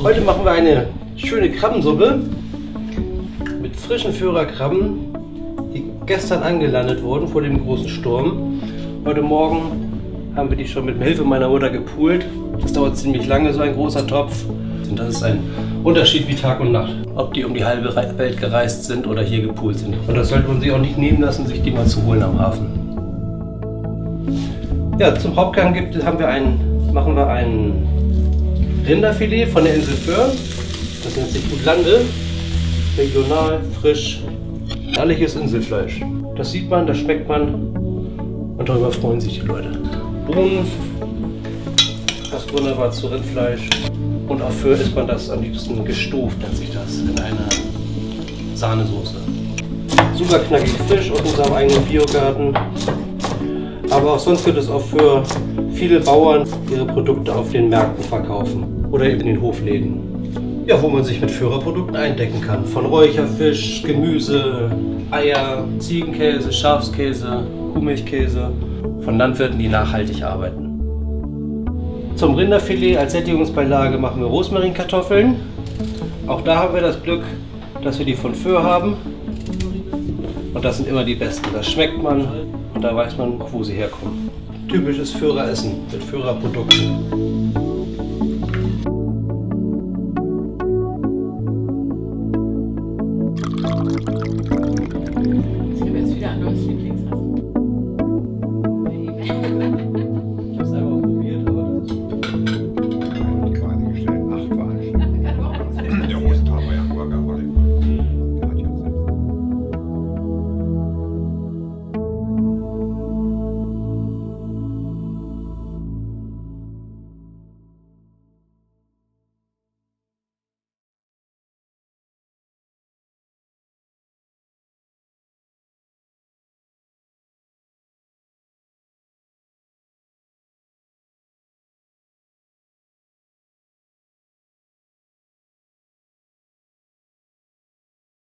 Heute machen wir eine schöne Krabbensuppe mit frischen Führerkrabben, die gestern angelandet wurden vor dem großen Sturm. Heute Morgen haben wir die schon mit Hilfe meiner Mutter gepoolt. Das dauert ziemlich lange, so ein großer Topf. Und das ist ein Unterschied wie Tag und Nacht, ob die um die halbe Welt gereist sind oder hier gepoolt sind. Und das sollte man sich auch nicht nehmen lassen, sich die mal zu holen am Hafen. Ja, zum Hauptgang gibt, haben wir einen, machen wir ein Rinderfilet von der Insel Föhr. Das nennt sich Lande. Regional, frisch, herrliches Inselfleisch. Das sieht man, das schmeckt man und darüber freuen sich die Leute. Bohnen, passt wunderbar zu Rindfleisch. Und auf Föhr isst man das am liebsten gestuft, nennt sich das, in einer Sahnesoße. Super knackig frisch aus unserem eigenen Biogarten. Aber auch sonst wird es auch für viele Bauern ihre Produkte auf den Märkten verkaufen oder eben in den Hofläden. Ja, wo man sich mit Führerprodukten eindecken kann. Von Räucherfisch, Gemüse, Eier, Ziegenkäse, Schafskäse, Kuhmilchkäse. Von Landwirten, die nachhaltig arbeiten. Zum Rinderfilet als Sättigungsbeilage machen wir Rosmarinkartoffeln. Auch da haben wir das Glück, dass wir die von Föhr haben. Und das sind immer die besten. Das schmeckt man und da weiß man, wo sie herkommen. Typisches Führeressen mit Führerprodukten. Ich nehme jetzt wieder ein neues Lieblingsrestaurant.